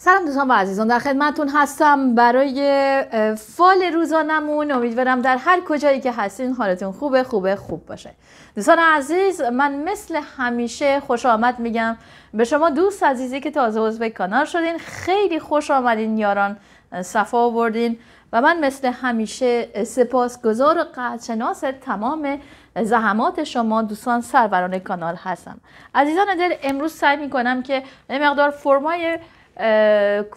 سلام دوستان و عزیزان در خدمتتون هستم. برای فال روزانمون امیدوارم در هر کجایی که هستین حالتون خوبه خوبه خوب باشه. دوستان عزیز من مثل همیشه خوش آمد میگم به شما دوست عزیزی که تازه عضو کانال شدین. خیلی خوش آمدین یاران صفا آوردین و من مثل همیشه سپاسگزار و قدرشناس تمام زحمات شما دوستان سروران کانال هستم. عزیزان دل امروز سعی می‌کنم که مقدار فرمای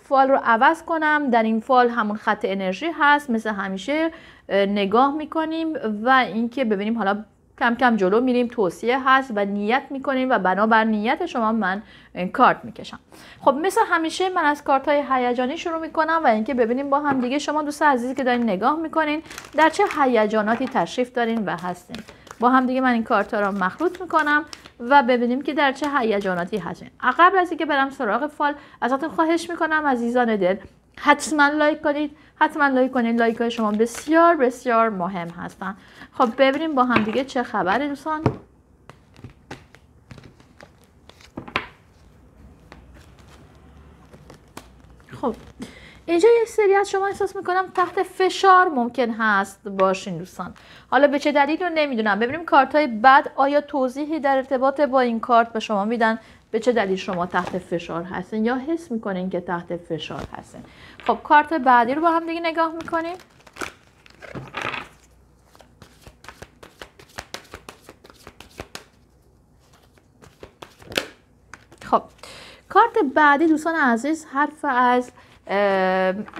فال رو عوض کنم. در این فال همون خط انرژی هست مثل همیشه نگاه می‌کنیم و اینکه ببینیم حالا کم کم جلو میریم توصیه هست و نیت می‌کنیم و بنابر نیت شما من کارت می‌کشم. خب مثل همیشه من از کارت های هیجانی شروع می‌کنم و اینکه ببینیم با هم دیگه شما دوست عزیزی که دارین نگاه می‌کنین در چه هیجاناتی تشریف دارین و هستین. با هم دیگه من این کارت ها رو مخلوط می‌کنم و ببینیم که در چه هیجاناتی هستین قبل از اینکه برم سراغ فال ازتون خواهش می‌کنم عزیزان دل حتما لایک کنید. حتما لایک کنید. لایک های شما بسیار بسیار مهم هستن. خب ببینیم با هم دیگه چه خبره دوستان خب اینجا یک سری از شما احساس می‌کنم تحت فشار ممکن هست باشین دوستان. حالا به چه دلیل رو نمی‌دونم. ببینیم کارت های بعد آیا توضیحی در ارتباط با این کارت به شما میدن؟ به چه دلیل شما تحت فشار هستین یا حس می‌کنین که تحت فشار هستین؟ خب کارت بعدی رو با هم دیگه نگاه می‌کنیم. خب کارت بعدی دوستان عزیز حرف از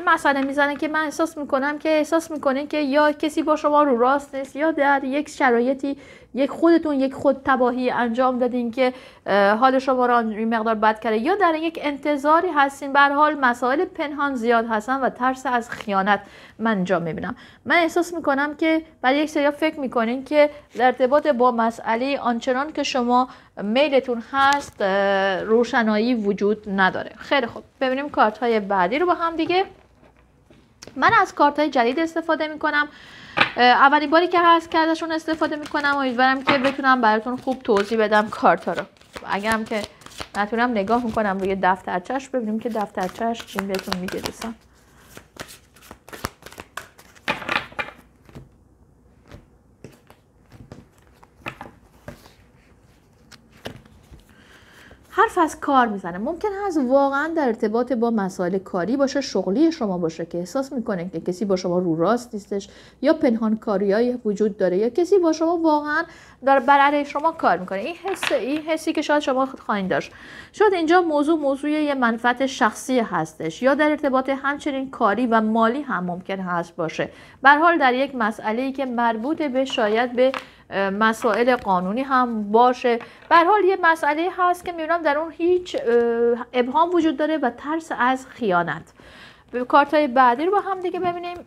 مسئله می‌زنه که من احساس می‌کنم که احساس می‌کنین که یا کسی با شما رو راست نیست یا در یک شرایطی یک خودتون یک خود تباهی انجام دادین که حال شما را این مقدار بد کرده. یا در یک انتظاری هستین بر حال مسائل پنهان زیاد هستن و ترس از خیانت من اینجا می‌بینم. من احساس می‌کنم که برای یک سری فکر می‌کنین که در ارتباط با مسئله آنچنان که شما میلتون هست روشنایی وجود نداره. خیلی خوب. ببینیم کارت های بعدی رو با هم دیگه. من از کارت های جدید استفاده می‌کنم. اولین باری که هست که ازشون استفاده می‌کنم امیدوارم که بتونم براتون خوب توضیح بدم کارتا رو. اگرم که نتونم نگاه می‌کنم روی دفترچش ببینیم که دفترچش چی بهتون میگه دوستان. حرف از کار می‌زنه. ممکن هست واقعا در ارتباط با مسائل کاری باشه شغلی شما باشه که احساس می‌کنه که کسی با شما رو راست نیستش یا پنهان کاریایی وجود داره یا کسی با شما واقعا در بر شما کار می‌کنه. این حس این حسی که شاید شما خواهید داشت. شاید اینجا موضوع موضوع یه منفعت شخصی هستش یا در ارتباط همچنین کاری و مالی هم ممکن هست باشه. به حال در یک مسئله ای که مربوط به شاید به مسائل قانونی هم باشه. به حال یه مسئله هست که می‌بینم در اون هیچ ابهام وجود داره و ترس از خیانت. کارت های بعدی رو با هم دیگه ببینیم.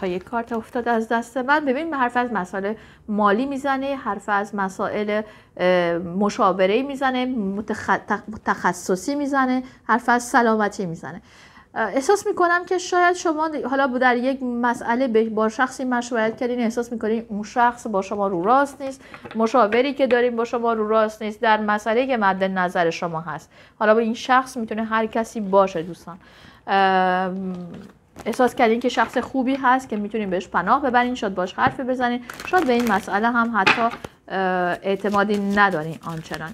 تا یک کارت افتاد از دست من. ببین حرف از مسائل مالی می‌زنه حرف از مسائل مشاوره می‌زنه تخصصی می‌زنه حرف از سلامتی می‌زنه. احساس می‌کنم که شاید شما حالا در یک مسئله با شخصی مشورت کردین احساس می‌کنین اون شخص با شما رو راست نیست. مشاوری که داریم با شما رو راست نیست. در مسئله که مد نظر شما هست. حالا با این شخص می‌تونه هر کسی باشه دوستان. احساس کردین که شخص خوبی هست که می‌تونین بهش پناه ببرین شاید باش حرف بزنین. شاید به این مسئله هم حتی اعتمادی ندارین آنچنان.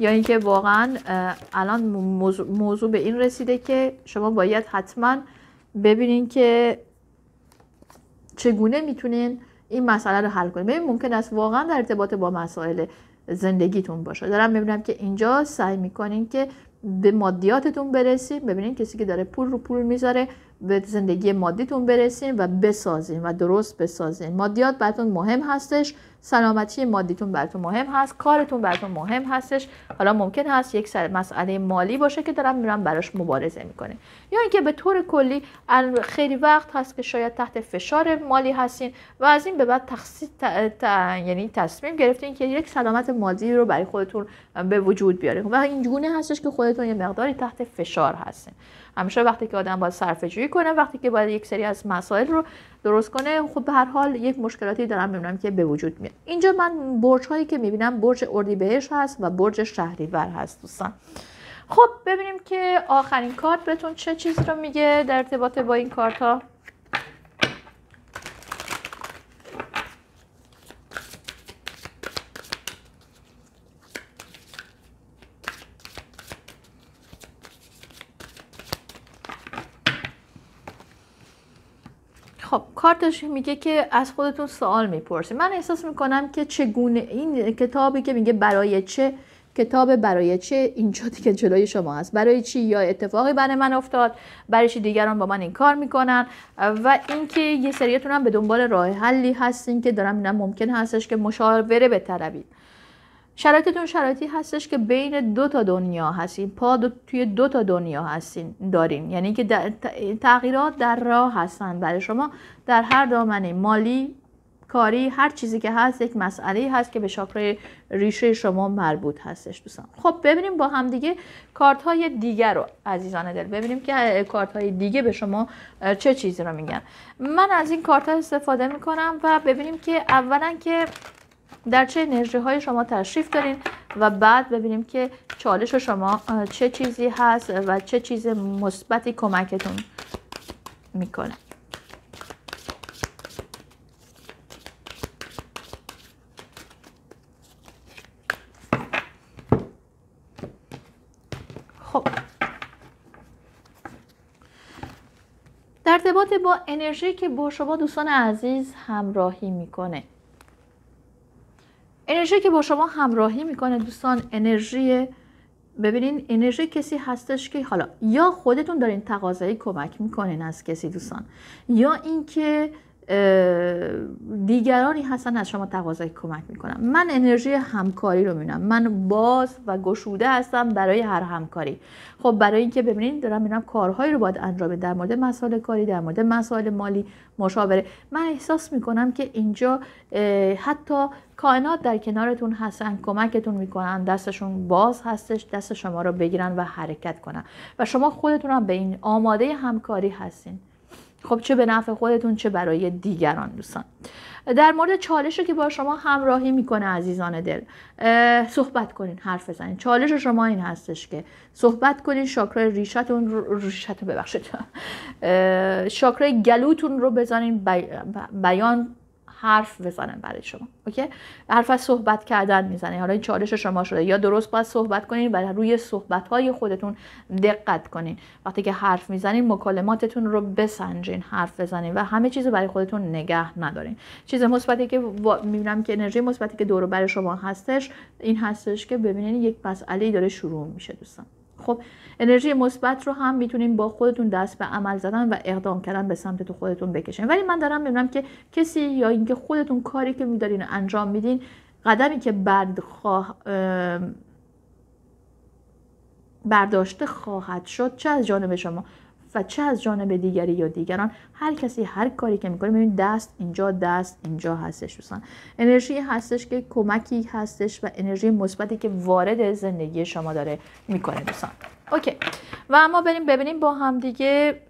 یا اینکه واقعا الان موضوع, به این رسیده که شما باید حتما ببینین که چگونه می‌تونین این مسئله رو حل کنین. ببین ممکن است واقعا در ارتباط با مسائل زندگیتون باشه. دارم می‌بینم که اینجا سعی می‌کنین که به مادیاتتون برسین. ببینین کسی که داره پول رو پول می‌ذاره به زندگی مادیتون برسین و بسازین و درست بسازین مادیات براتون مهم هستش سلامتی مادیتون براتون مهم هست کارتون براتون مهم هستش. حالا ممکن هست یک سر مسئله مالی باشه که دارم میرم براش مبارزه می‌کنه یا اینکه به طور کلی خیلی وقت هست که شاید تحت فشار مالی هستین و از این به بعد تخصیص یعنی تصمیم گرفتین که یک سلامت مالی رو برای خودتون به وجود بیارین و این گونه هستش که خودتون یه مقداری تحت فشار هستین. همیشه وقتی که آدم باید صرفه جویی کنه وقتی که باید یک سری از مسائل رو درست کنه خب به هر حال یک مشکلاتی دارم می‌بینم که به وجود میاد. اینجا من برج هایی که می‌بینم برج اردیبهشت هست و برج شهریور هست دوستان. خب ببینیم که آخرین کارت بهتون چه چیزی رو میگه در ارتباط با این کارت ها خب کارتش میگه که از خودتون سوال می‌پرسید من احساس می‌کنم که چگونه این کتابی که میگه برای چه کتاب برای چه اینجا که جلوی شما هست. برای چی یا اتفاقی برای من افتاد برای چی دیگران با من این کار می‌کنن؟ و اینکه یه سریتون هم به دنبال راه حلی هستین که دارم می‌بینم ممکن هستش که مشاوره بطلبید شرایطتون شرایطی هستش که بین دو تا دنیا هستین پا دو توی دو تا دنیا هستین داریم یعنی که تغییرات در راه هستن. برای شما در هر دامنه مالی کاری هر چیزی که هست یک مسئله هست که به شاکرای ریشه شما مربوط هستش دوستان. خب ببینیم با هم دیگه کارت های دیگر رو عزیزان دل. ببینیم که کارت های دیگه به شما چه چیزی رو میگن. من از این کارت ها استفاده می‌کنم و ببینیم که اولا که در چه انرژی های شما تشریف دارین و بعد ببینیم که چالش شما چه چیزی هست و چه چیز مثبتی کمکتون می‌کنه. خب. در ارتباط با انرژی که با شما دوستان عزیز همراهی می‌کنه. انرژی که با شما همراهی می‌کنه دوستان انرژی ببینین انرژی کسی هستش که حالا یا خودتون دارین تقاضایی کمک می‌کنین از کسی دوستان یا اینکه دیگرانی هستن از شما تقاضای کمک می‌کنم من انرژی همکاری رو می‌بینم. من باز و گشوده هستم برای هر همکاری. خب برای اینکه ببینید دارم می‌بینم کارهایی رو باید انجام در مورد مسائل کاری در مورد مسائل مالی مشاوره. من احساس می‌کنم که اینجا حتی کائنات در کنارتون هستن کمکتون می‌کنن. دستشون باز هستش دست شما رو بگیرن و حرکت کنن. و شما خودتون هم به این آماده همکاری هستین. خب چه به نفع خودتون چه برای دیگران دوستان. در مورد چالش که با شما همراهی می‌کنه عزیزان دل صحبت کنین حرف بزنین. چالش شما این هستش که صحبت کنین شاکرای ریشتون ریشتون ببخشید. شاکرای گلوتون رو بزنین بیان حرف بزنن برای شما اوکی؟ حرف از صحبت کردن می‌زنه. حالا این چالش شما شده. یا درست باید صحبت کنین و روی صحبت های خودتون دقت کنین. وقتی که حرف می‌زنین مکالماتتون رو بسنجین حرف بزنین و همه چیز برای خودتون نگه ندارین. چیز مثبتی که می‌بینم که انرژی مثبتی که دور برای شما هستش این هستش که ببینین یک مسئله داره شروع میشه دوستان. خب انرژی مثبت رو هم می‌تونین با خودتون دست به عمل زدن و اقدام کردن به سمت تو خودتون بکشین. ولی من دارم می‌بینم که کسی یا اینکه خودتون کاری که میدارین انجام میدین قدمی که بعد خواه برداشته خواهد شد چه از جانب شما؟ و چه از جانب دیگری یا دیگران هر کسی هر کاری که می‌کنه ببینید دست اینجا دست اینجا هستش دوستان. انرژی هستش که کمکی هستش و انرژی مثبتی که وارد زندگی شما داره می‌کنه دوستان. اوکی. و اما بریم ببینیم با هم دیگه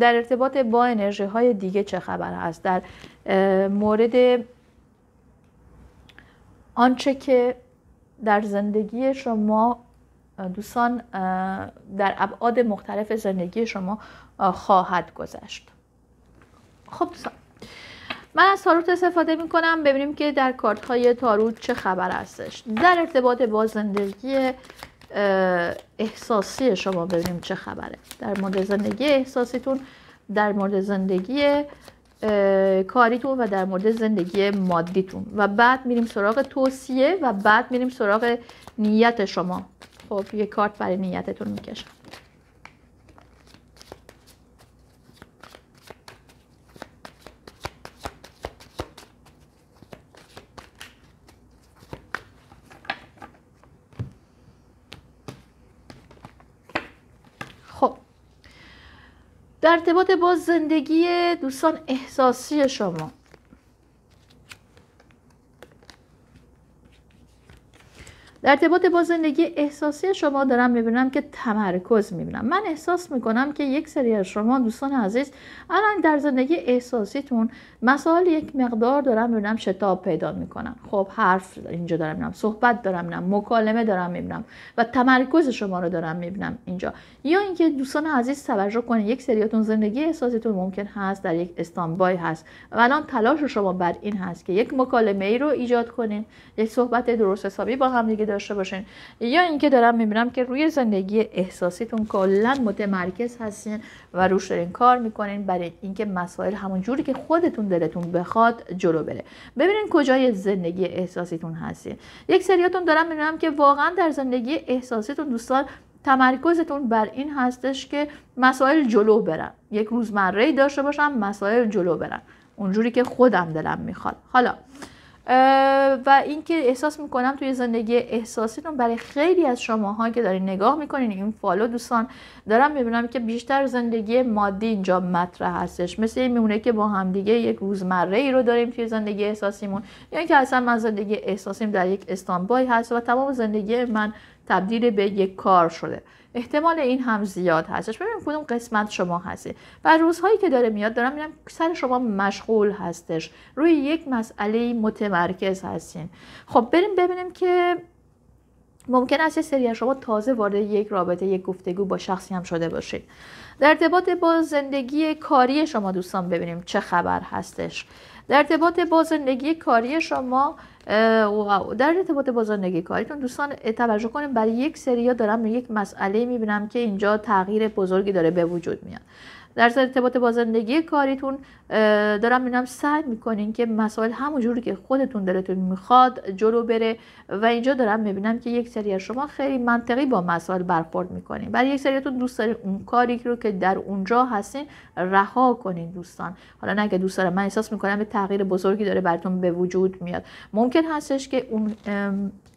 در ارتباط با انرژی های دیگه چه خبر هست. در مورد آنچه که در زندگی شما دوستان در ابعاد مختلف زندگی شما خواهد گذشت. خب دوستان من از تاروت استفاده می کنم ببینیم که در کارت های تاروت چه خبر هستش. در ارتباط با زندگی احساسی شما ببینیم چه خبره. در مورد زندگی احساسیتون در مورد زندگی کاریتون و در مورد زندگی مادیتون. و بعد میریم سراغ توصیه و بعد میریم سراغ نیت شما. خب یه کارت برای نیتتون می‌کشم. خب. در ارتباط با زندگی دوستان احساسی شما در ارتباط با زندگی احساسی شما دارم می‌بینم که تمرکز می‌بینم. من احساس می‌کنم که یک سری از شما دوستان عزیز الان در زندگی احساسیتون مسائل یک مقدار دارم می‌بینم شتاب پیدا می‌کنم. خب حرف اینجا دارم می‌بینم صحبت دارم می‌بینم مکالمه دارم می‌بینم و تمرکز شما رو دارم می‌بینم اینجا. یا اینکه دوستان عزیز توجه کنید یک سریاتون زندگی احساسیتون ممکن هست در یک استانبای هست و الان تلاش شما بر این هست که یک مکالمه ای رو ایجاد کنین یک صحبت درست حسابی با هم دیگه داشته باشین. یا اینکه دارم می‌بینم که روی زندگی احساسیتون کلا متمرکز هستین و روش دارین کار می‌کنین برای اینکه مسائل همون جوری که خودتون دلتون بخواد جلو بره. ببینین کجای زندگی احساسیتون هستین. یک سریاتون دارم می‌بینم که واقعا در زندگی احساسیتون دوستان تمرکزتون بر این هستش که مسائل جلو برن. یک روزمره داشته باشم مسائل جلو برن. اونجوری که خودم دلم می‌خواد. حالا و اینکه احساس می‌کنم توی زندگی احساسیتون برای خیلی از شماها که دارین نگاه می‌کنین این فالو دوستان دارم می‌بینم که بیشتر زندگی مادی اینجا مطرح هستش. مثل این میمونه که با همدیگه یک روزمره ای رو داریم توی زندگی احساسیمون. یا اینکه اصلا من زندگی احساسیم در یک استانبای هست و تمام زندگی من تبدیل به یک کار شده. احتمال این هم زیاد هستش. ببینیم کدوم قسمت شما هستی. و روزهایی که داره میاد دارم می‌بینم سر شما مشغول هستش. روی یک مسئله متمرکز هستین. خب بریم ببینیم که ممکن است سری شما تازه وارد یک رابطه یک گفتگو با شخصی هم شده باشید در ارتباط با زندگی کاری شما دوستان ببینیم چه خبر هستش. در ارتباط با زندگی کاری شما در ارتباط با زندگی کاریتون دوستان توجه کنیم برای یک سری دارم یک مسئله می‌بینم که اینجا تغییر بزرگی داره به وجود میاد. در ارتباط با زندگی کاریتون دارم می‌بینم سعی می‌کنین که مسائل همونجوری که خودتون دلتون می‌خواد جلو بره و اینجا دارم می‌بینم که یک سری از شما خیلی منطقی با مسائل برخورد می‌کنین. برای یک سریتون دوست دارین اون کاری رو که در اونجا هستین رها کنین دوستان. حالا نه که دوست دارم من احساس می‌کنم به تغییر بزرگی داره براتون به وجود میاد. ممکن هستش که اون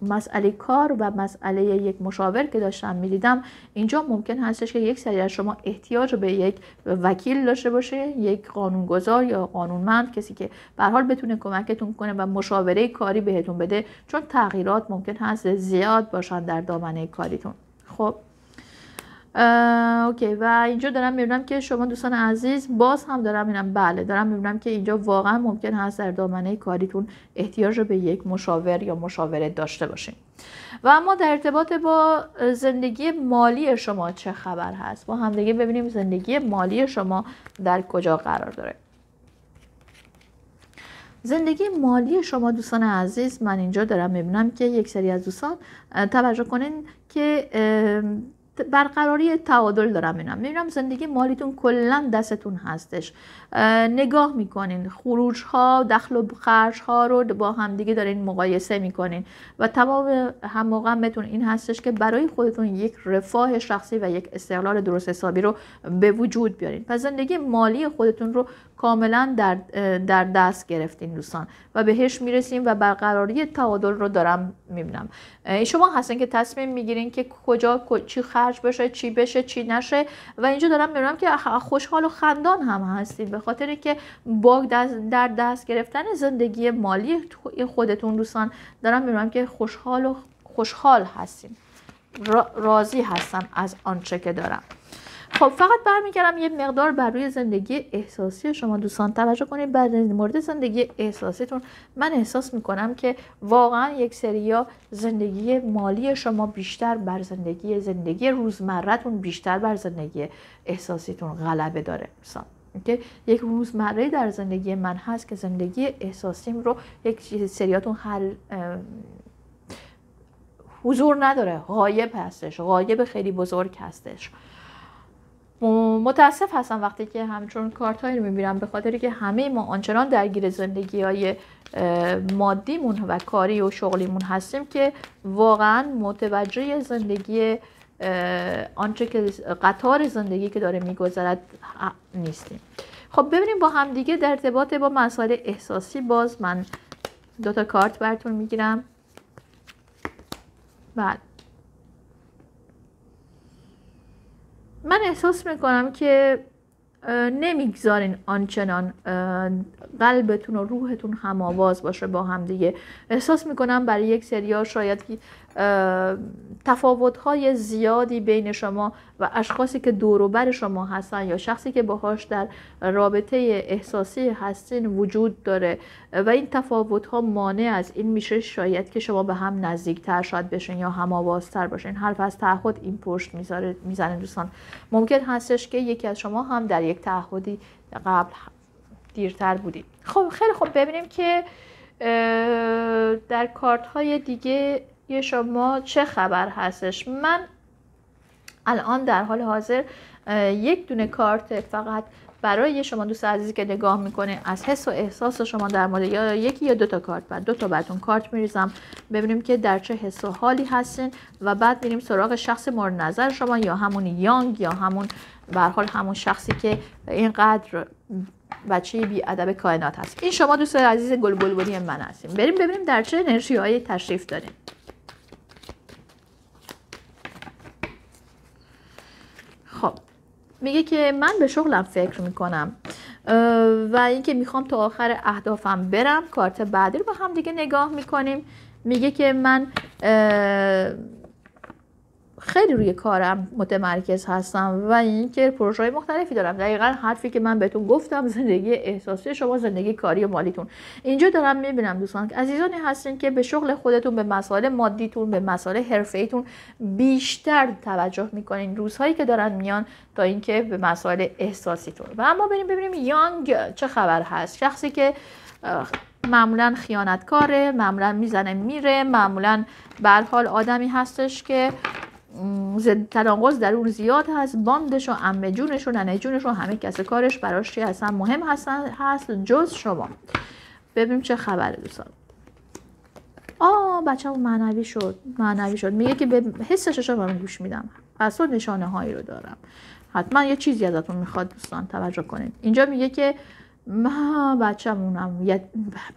مسئله کار و مسئله یک مشاور که داشتم می‌دیدم اینجا ممکن هستش که یک سری از شما احتیاج به یک وکیل داشته باشه یک قانونگذار یا قانونمند کسی که به حال بتونه کمکتون کنه و مشاوره کاری بهتون بده چون تغییرات ممکن هست زیاد باشن در دامنه کاریتون. خب؟ اوکی. و اینجا دارم می‌بینم که شما دوستان عزیز باز هم دارم می‌بینم بله دارم می‌بینم که اینجا واقعا ممکن هست در دامنه کاریتون احتیاج به یک مشاور یا مشاوره داشته باشین. و اما در ارتباط با زندگی مالی شما چه خبر هست؟ با همدیگه ببینیم زندگی مالی شما در کجا قرار داره. زندگی مالی شما دوستان عزیز من اینجا دارم می‌بینم که یک سری از دوستان توجه کنین که برقراری تعادل دارم می‌بینم می‌بینم زندگی مالیتون کلا دستتون هستش. نگاه می‌کنین. خروج ها دخل و خرج ها رو با همدیگه دارین مقایسه می‌کنین. و تمام هموغمتون این هستش که برای خودتون یک رفاه شخصی و یک استقلال درست حسابی رو به وجود بیارین. و زندگی مالی خودتون رو کاملا در, در دست گرفتین دوستان و بهش می‌رسیم و برقراری تعادل رو دارم می‌بینم. شما هستن که تصمیم می‌گیرین که کجا چی خرج بشه چی بشه چی نشه و اینجا دارم می‌بینم که خوشحال و خندان هم هستین به خاطر که با در دست گرفتن زندگی مالی خودتون دوستان دارم می‌بینم که خوشحال و خوشحال هستین. راضی هستم از آنچه که دارم. خب فقط برمیگردم یه مقدار بر روی زندگی احساسی شما دوستان توجه کنید. بر مورد زندگی احساسیتون من احساس می‌کنم که واقعا یک سریا زندگی مالی شما بیشتر بر زندگی زندگی روزمرتون بیشتر بر زندگی احساسیتون غلبه داره. دوستان که یک روزمره در زندگی من هست که زندگی احساسیم رو یک سریاتون حل حضور نداره. غایب هستش غایب خیلی بزرگ هستش. متاسف هستم وقتی که همچون کارت هایی رو می‌بینم به خاطری که همه ما آنچنان درگیر زندگی های مادیمون و کاری و شغلیمون هستیم که واقعا متوجه زندگی آنچه که قطار زندگی که داره میگذرد نیستیم. خب ببینیم با همدیگه در ارتباط با مسائل احساسی باز من دوتا کارت براتون می‌گیرم. بعد من احساس می‌کنم که نمی‌گذارین آنچنان قلبتون و روحتون هم آواز باشه با هم دیگه. احساس می‌کنم برای یک سریا شاید که تفاوت های زیادی بین شما و اشخاصی که دوروبر شما هستن یا شخصی که باهاش در رابطه احساسی هستین وجود داره. و این تفاوت ها مانع از این میشه شاید که شما به هم نزدیکتر شاید بشین یا هم آوازتر باشین. حرف از تعهد این پشت می‌زنه دوستان. ممکن هستش که یکی از شما هم در یک تعهدی قبل دیرتر بودید. خب خیلی خوب. ببینیم که در کارت های دیگه یه شما چه خبر هستش؟ من الان در حال حاضر یک دونه کارت فقط برای شما دوست عزیزی که نگاه می‌کنه از حس و احساس شما در مورد یا یکی یا دو تا کارت بعد دو تا براتون کارت میریزم ببینیم که در چه حس و حالی هستین و بعد میریم سراغ شخص مورد نظر شما یا همون یانگ یا همون به حال همون شخصی که اینقدر بچه بی ادب کائنات هست. این شما دوست عزیز گل بلبلی من هستیم بریم ببینیم در چه انرژی های تشریف داریم خب میگه که من به شغلم فکر می‌کنم و اینکه می‌خوام تا آخر اهدافم برم کارت بعدی رو با هم دیگه نگاه می‌کنیم. میگه که من خیلی روی کارم متمرکز هستم و اینکه پروژه های مختلفی دارم. دقیقا حرفی که من بهتون گفتم زندگی احساسی شما زندگی کاری و مالیتون. اینجا دارم می‌بینم دوستان عزیزانی هستین که به شغل خودتون به مسائل مادیتون به مسائل حرفیتون بیشتر توجه می‌کنین. روزهایی که دارن میان تا اینکه به مسائل احساسیتون. و اما بریم ببینیم یانگ چه خبر هست. شخصی که معمولا خیانتکاره معمولا می‌زنه میره معمولا به حال آدمی هستش که تناقض در اون زیاد هست باندش و امه جونش و ننه جونش و همه کس کارش براش چی هستن؟ مهم هستن هست جز شما. ببینیم چه خبره دوستان. آه بچه معنوی شد معنوی شد. میگه که به حسش شما من گوش میدم. اصلا نشانه هایی رو دارم. حتما یه چیزی ازتون می‌خواد دوستان توجه کنید اینجا میگه که ما بچه‌مونم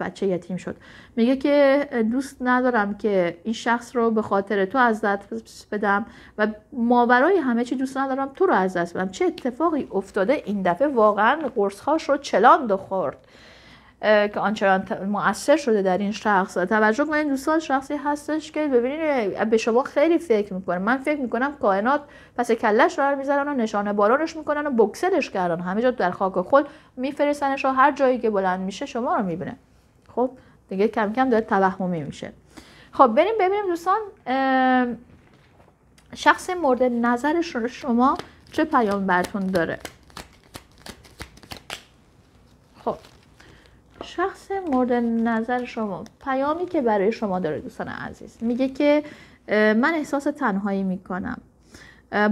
بچه یتیم شد. میگه که دوست ندارم که این شخص رو به خاطر تو از دست بدم و ماورای همه چی دوست ندارم تو رو از دست بدم. چه اتفاقی افتاده؟ این دفعه واقعا قرصهاش رو چلاند خورد. که آنچنان مؤثر شده در این شخص. توجه کنید دوستان شخصی هستش که ببینید به شما خیلی فکر می‌کنه. من فکر می‌کنم کائنات پس کلش رو می‌ذارن و نشانه بارانش می‌کنن و بکسلش کردن. همه جا در خاک خل میفرستنش و هر جایی که بلند میشه شما رو می‌بینه. خب دیگه کم کم داره توهمی میشه. خب بریم ببینیم دوستان شخص مورد نظر شما چه پیام براتون داره. شخص مورد نظر شما پیامی که برای شما داره دوستان عزیز. میگه که من احساس تنهایی می‌کنم.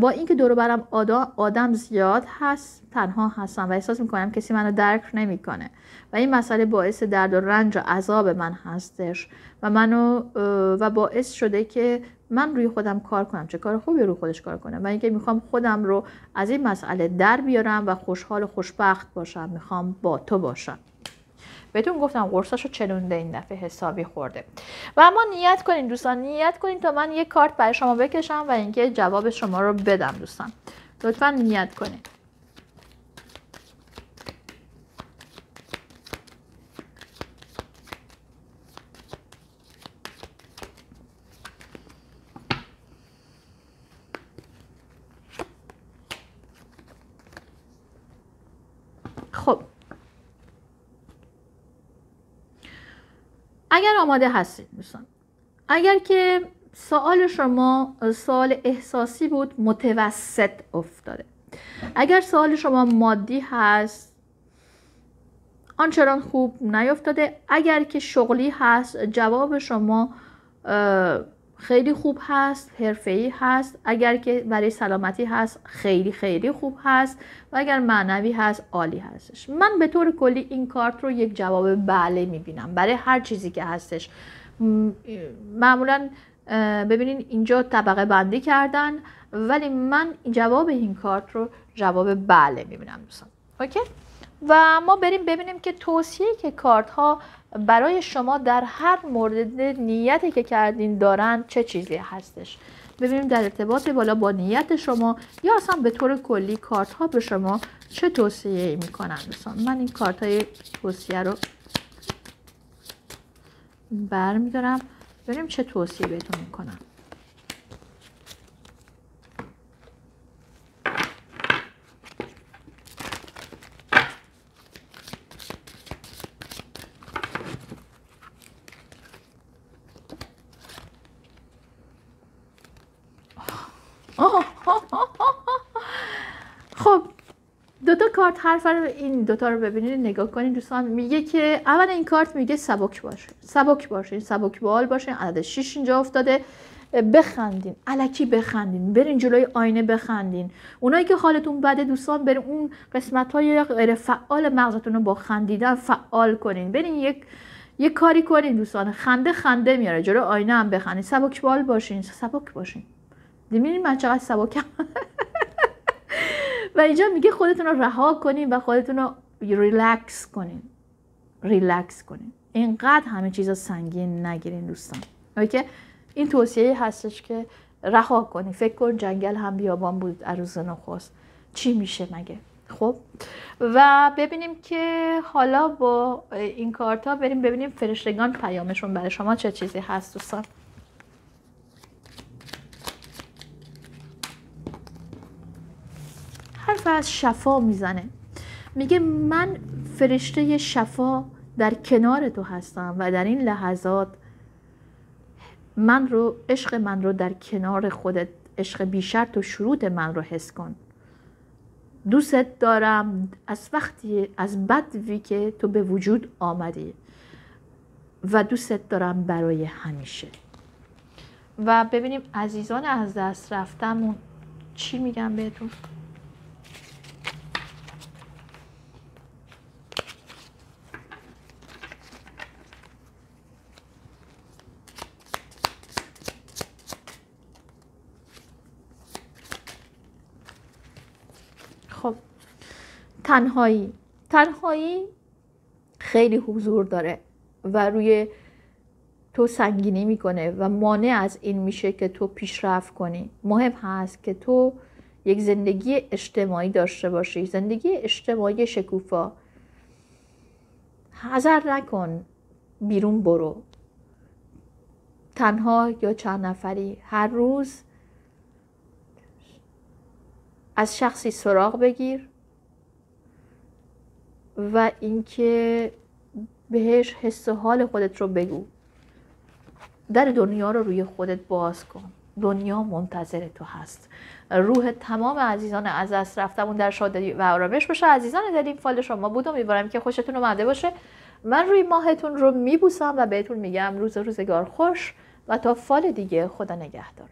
با اینکه دور برم آدم زیاد هست تنها هستم و احساس می‌کنم کسی منو درک نمی‌کنه. و این مسئله باعث درد و رنج و عذاب من هستش. و منو و باعث شده که من روی خودم کار کنم چه کار خوبی رو خودش کار کنم و اینکه می‌خوام خودم رو از این مسئله در بیارم و خوشحال و خوشبخت باشم می‌خوام با تو باشم. بهتون گفتم قرصاشو چلونده این دفعه حسابی خورده. و اما نیت کنین دوستان نیت کنین تا من یک کارت برای شما بکشم و اینکه جواب شما رو بدم دوستان. لطفا نیت کنین خب اگر آماده هستید دوستان. اگر که سوال شما سوال احساسی بود متوسط افتاده. اگر سوال شما مادی هست آنچنان خوب نیفتاده. اگر که شغلی هست جواب شما خیلی خوب هست حرفه‌ای هست. اگر که برای سلامتی هست خیلی خیلی خوب هست. و اگر معنوی هست عالی هستش. من به طور کلی این کارت رو یک جواب بله می‌بینم برای هر چیزی که هستش. معمولا ببینین اینجا طبقه بندی کردن ولی من جواب این کارت رو جواب بله می‌بینم دوستان. اوکی؟ و ما بریم ببینیم که توصیه که کارت ها برای شما در هر مورد نیتی که کردین دارن چه چیزی هستش. ببینیم در ارتباط بالا با نیت شما یا اصلا به طور کلی کارت ها به شما چه توصیه ای می‌کنن. دوستان من این کارت های توصیه رو برمیدارم. ببینیم چه توصیه بهتون می‌کنم خب دو تا کارت حرف رو این دوتا رو ببینید نگاه کنید دوستان میگه که اول این کارت میگه سبک باشه سبک باشه سبک بال باشه عدد 6 اینجا افتاده بخندین علکی بخندین برین جلوی آینه بخندین. اونایی که حالتون بده دوستان برین اون قسمت های غیر فعال مغزتون رو با خندیدن فعال کنین. برین یک یه کاری کنین دوستان خنده خنده میاره جلو آینه هم بخندین. سبک بال باشین سبک باشین. می‌بینین من چقدر سبکم و اینجا میگه خودتون رو رها کنین و خودتون رو ریلکس کنین. ریلکس کنین. اینقدر همه چیزا سنگین نگیرین دوستان. okay؟ این توصیه هستش که رها کنی فکر کن جنگل هم بیابان بود از روز نخست. چی میشه مگه؟ خب؟ و ببینیم که حالا با این کارتا بریم ببینیم فرشتگان پیامشون برای شما چه چیزی هست دوستان. حرف از شفا می‌زنه. میگه من فرشته شفا در کنار تو هستم و در این لحظات من رو عشق من رو در کنار خودت عشق بیشرط و شروط من رو حس کن. دوست دارم از وقتی از بدوی که تو به وجود آمدی و دوست دارم برای همیشه. و ببینیم عزیزان از دست رفتمون چی میگم بهتون خب تنهایی. تنهایی خیلی حضور داره و روی تو سنگینی می‌کنه و مانع از این میشه که تو پیشرفت کنی. مهم هست که تو یک زندگی اجتماعی داشته باشی. زندگی اجتماعی شکوفا. حذر نکن. بیرون برو. تنها یا چند نفری. هر روز از شخصی سراغ بگیر. و اینکه بهش حس و حال خودت رو بگو. در دنیا رو روی خودت باز کن. دنیا منتظر تو هست. روح تمام عزیزان از دست رفتمون در شادی و آرامش باشه. عزیزان در این فال شما بود امیدوارم که خوشتون اومده باشه. من روی ماهتون رو میبوسم و بهتون میگم روز روزگار خوش و تا فال دیگه خدا نگهدار.